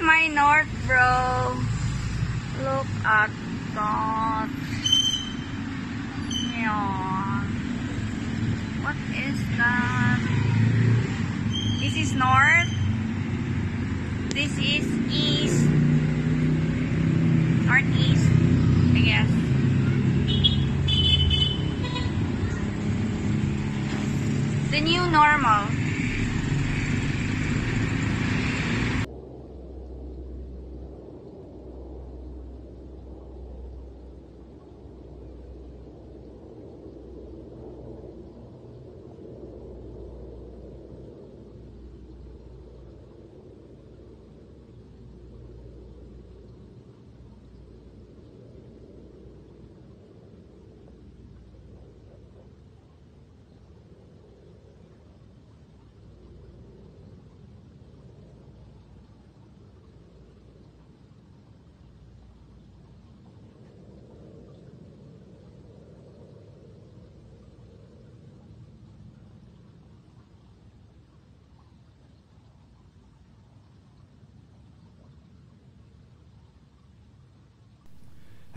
My north, bro. Look at that. What is that? This is north. This is east. Northeast, I guess. The new normal.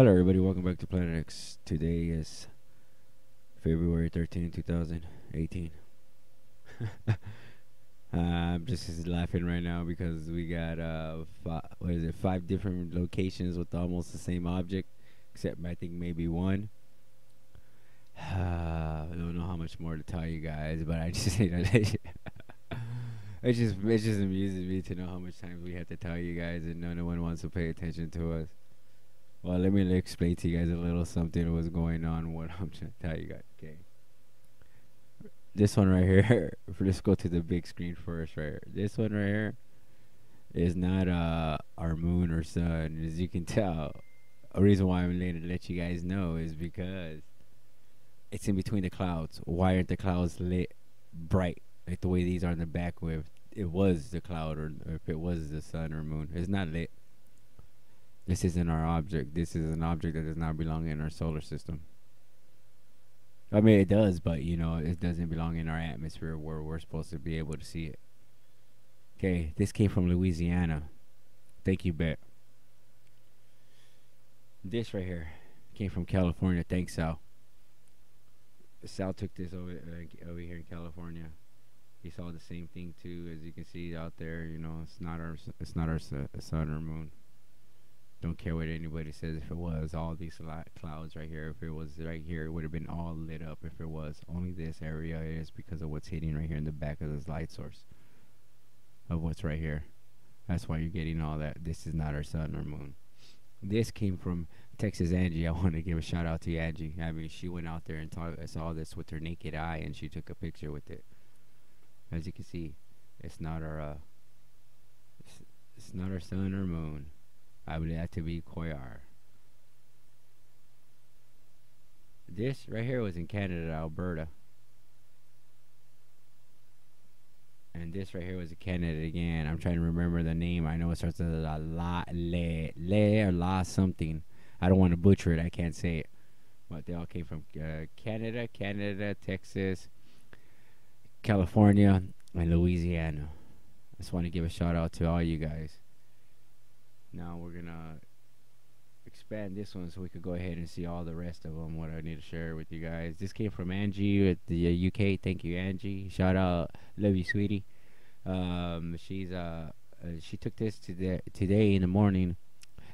Hello, everybody. Welcome back to Planet X. Today is February 13, 2018. uh, I'm just laughing right now because we got uh, what is it? Five different locations with almost the same object, except I think maybe one. I don't know how much more to tell you guys, but I just you know, it just it just amuses me to know how much times we have to tell you guys, and no one wants to pay attention to us. Well, let me explain to you guys a little something that was going on. What I'm trying to tell you guys. Okay. This one right here. Let's go to the big screen first. Right here. This one right here is not uh our moon or sun. As you can tell, a reason why I'm letting to let you guys know is because it's in between the clouds. Why aren't the clouds lit bright like the way these are in the back? With it was the cloud or if it was the sun or moon, it's not lit. This isn't our object. This is an object that does not belong in our solar system. I mean, it does, but you know, it doesn't belong in our atmosphere where we're supposed to be able to see it. Okay, this came from Louisiana. Thank you, Bet. This right here came from California. Thanks, Sal. Sal took this over uh, over here in California. He saw the same thing too, as you can see out there. You know, it's not our it's not our sun or moon. Don't care what anybody says. If it was all these clouds right here, if it was right here, it would have been all lit up. If it was only this area is because of what's hitting right here in the back of this light source of what's right here. That's why you're getting all that. This is not our sun or moon. This came from Texas Angie. I want to give a shout out to Angie. I mean, she went out there and saw this with her naked eye, and she took a picture with it. As you can see, it's not our uh, it's, it's not our sun or moon. I would that to be Koyar. This right here was in Canada, Alberta. And this right here was in Canada again. I'm trying to remember the name. I know it starts with a la, le, le, or la something. I don't want to butcher it. I can't say it. But they all came from uh, Canada, Canada, Texas, California, and Louisiana. I just want to give a shout out to all you guys. Now we're gonna expand this one so we could go ahead and see all the rest of them. What I need to share with you guys. This came from Angie at the UK. Thank you, Angie. Shout out, love you, sweetie. Um, she's uh, uh, she took this today today in the morning.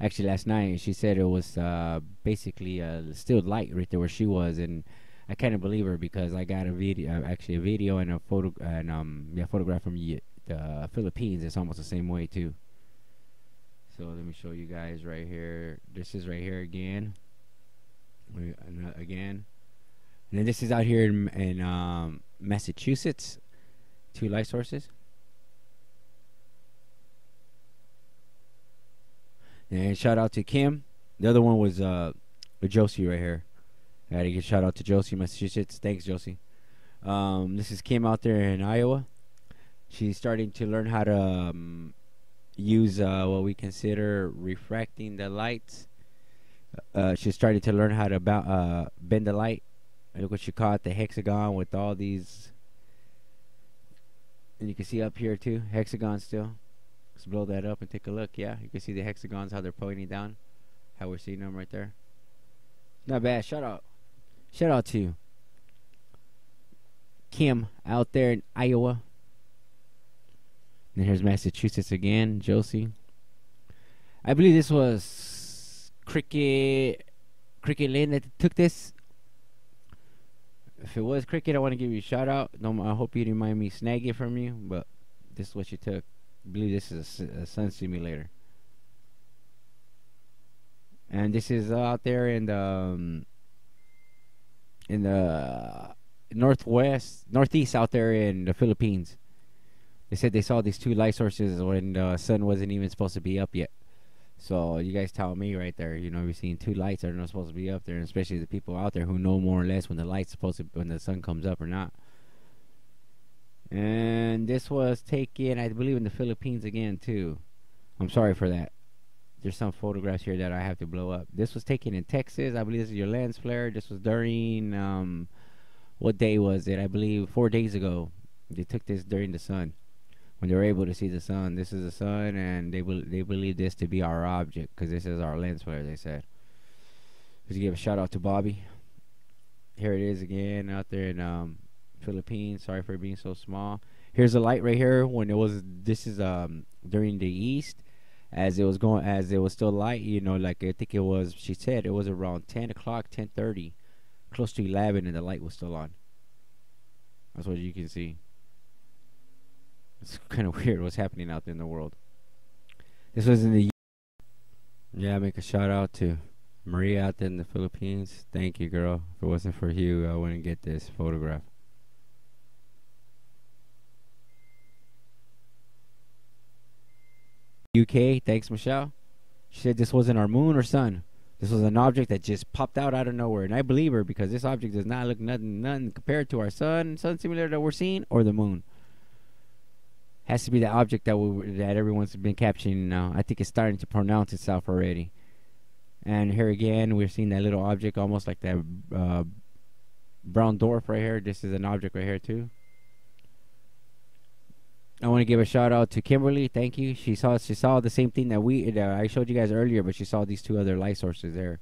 Actually, last night she said it was uh basically uh still light right there where she was, and I kind of believe her because I got a video, actually a video and a photo and um yeah photograph from the Philippines. It's almost the same way too. So let me show you guys right here. This is right here again. Again. And then this is out here in, in um, Massachusetts. Two light sources. And shout out to Kim. The other one was uh, Josie right here. I had to give shout out to Josie, Massachusetts. Thanks, Josie. Um, this is Kim out there in Iowa. She's starting to learn how to um, use uh, what we consider refracting the lights. Uh, she started to learn how to uh, bend the light. Look what she caught the hexagon with all these And you can see up here too, hexagon still. Let's blow that up and take a look. Yeah, you can see the hexagons, how they're pointing down. How we're seeing them right there. Not bad. Shout out. Shout out to Kim out there in Iowa. And here's Massachusetts again, Josie. I believe this was Cricket Cricket Lane that took this. If it was Cricket, I want to give you a shout out. No, I hope you didn't mind me snagging from you, but this is what you took. I believe this is a, a sun simulator. And this is out there in the um, in the northwest, northeast out there in the Philippines. They said they saw these two light sources when the sun wasn't even supposed to be up yet. So you guys tell me right there. You know, we're seeing two lights that are not supposed to be up there, and especially the people out there who know more or less when the light's supposed to, when the sun comes up or not. And this was taken, I believe, in the Philippines again too. I'm sorry for that. There's some photographs here that I have to blow up. This was taken in Texas. I believe this is your lens flare. This was during um, what day was it? I believe four days ago. They took this during the sun when they were able to see the sun. This is the sun, and they be- they believe this to be our object because this is our lens flare. They said. Let's give a shout out to Bobby. Here it is again out there in um, Philippines. Sorry for being so small. Here's a light right here when it was. This is um during the east, as it was going as it was still light. You know, like I think it was. She said it was around ten o'clock, ten thirty, close to eleven, and the light was still on. That's what you can see. It's kind of weird what's happening out there in the world. This was in the. Yeah, make a shout out to Maria out there in the Philippines. Thank you, girl. If it wasn't for you, I wouldn't get this photograph. UK, thanks, Michelle. She said this wasn't our moon or sun. This was an object that just popped out out of nowhere, and I believe her because this object does not look nothing, nothing compared to our sun, sun simulator that we're seeing, or the moon. Has to be the object that we that everyone's been capturing now. I think it's starting to pronounce itself already. And here again, we're seeing that little object, almost like that uh, brown dwarf right here. This is an object right here too. I want to give a shout out to Kimberly. Thank you. She saw she saw the same thing that we that I showed you guys earlier, but she saw these two other light sources there.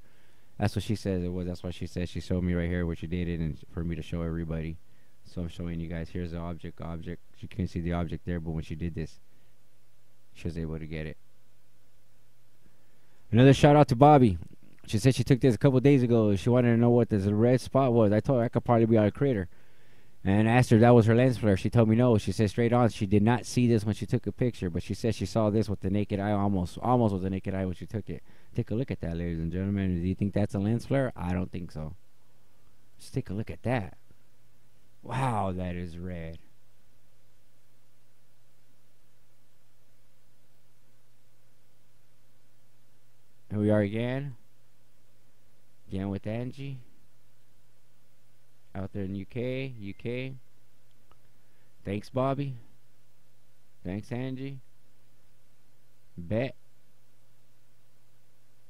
That's what she said it was. That's what she said. She showed me right here what she did it, and for me to show everybody. So I'm showing you guys. Here's the object. Object. You couldn't see the object there, but when she did this, she was able to get it. Another shout out to Bobby. She said she took this a couple days ago. She wanted to know what this red spot was. I told her I could probably be our crater. And asked her that was her lens flare. She told me no. She said straight on she did not see this when she took a picture, but she said she saw this with the naked eye, almost almost with the naked eye when she took it. Take a look at that, ladies and gentlemen. Do you think that's a lens flare? I don't think so. Just take a look at that. Wow, that is red. Are again. Again with Angie. Out there in UK, UK. Thanks, Bobby. Thanks, Angie. Bet.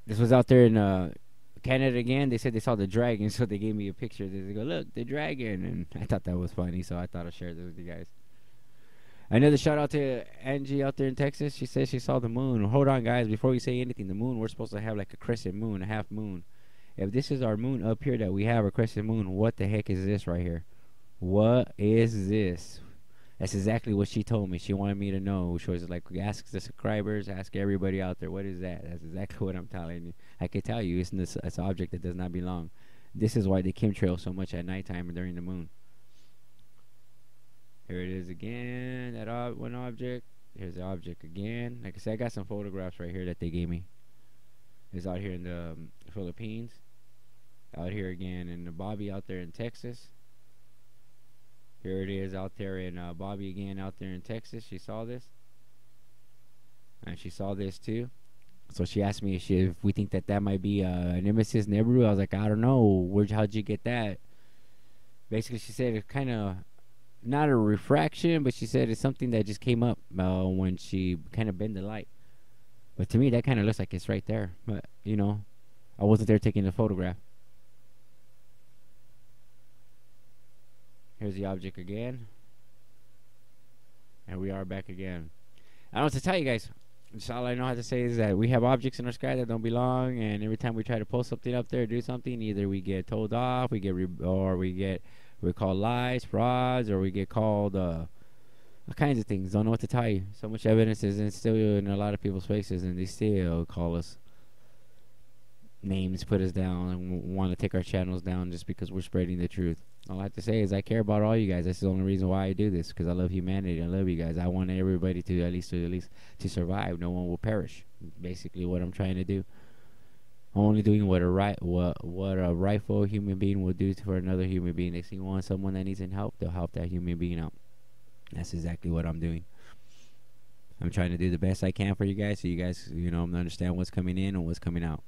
This was out there in uh, Canada again. They said they saw the dragon, so they gave me a picture. They go, "Look, the dragon," and I thought that was funny, so I thought I'd share this with you guys. Another shout out to Angie out there in Texas. She says she saw the moon. Hold on, guys. Before we say anything, the moon, we're supposed to have like a crescent moon, a half moon. If this is our moon up here that we have, a crescent moon, what the heck is this right here? What is this? That's exactly what she told me. She wanted me to know. She was like, ask the subscribers, ask everybody out there, what is that? That's exactly what I'm telling you. I can tell you, it's, this, it's an object that does not belong. This is why they chemtrail so much at nighttime and during the moon. Here it is again, that ob- one object. Here's the object again. Like I said, I got some photographs right here that they gave me. It's out here in the um, Philippines. Out here again in the Bobby out there in Texas. Here it is out there in uh, Bobby again out there in Texas. She saw this. And she saw this too. So she asked me if, she, if we think that that might be uh, an Nemesis Nibiru. I was like, I don't know. Where, how'd you get that? Basically, she said it kind of not a refraction, but she said it's something that just came up uh, when she kind of bent the light. But to me, that kind of looks like it's right there. But you know, I wasn't there taking the photograph. Here's the object again. And we are back again. I don't know what to tell you guys. Just all I know how to say is that we have objects in our sky that don't belong, and every time we try to post something up there, do something, either we get told off, we get re- or we get we call lies, frauds, or we get called uh, all kinds of things. Don't know what to tell you. So much evidence is still in a lot of people's faces, and they still call us names, put us down, and want to take our channels down just because we're spreading the truth. All I have to say is I care about all you guys. That's the only reason why I do this because I love humanity. I love you guys. I want everybody to at least to at least to survive. No one will perish. Basically, what I'm trying to do. Only doing what a right what what a rightful human being will do for another human being. If you want someone that needs help, they'll help that human being out. That's exactly what I'm doing. I'm trying to do the best I can for you guys, so you guys, you know, understand what's coming in and what's coming out.